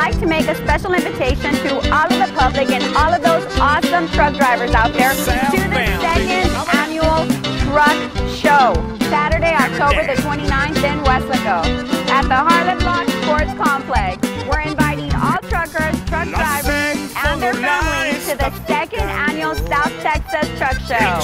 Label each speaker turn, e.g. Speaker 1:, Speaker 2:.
Speaker 1: like to make a special invitation to all of the public and all of those awesome truck drivers out there to the second annual truck show, Saturday, October the 29th in Weslaco at the Harlon Block Sports Complex. We're inviting all truckers, truck drivers, and their families to the second annual South Texas Truck Show.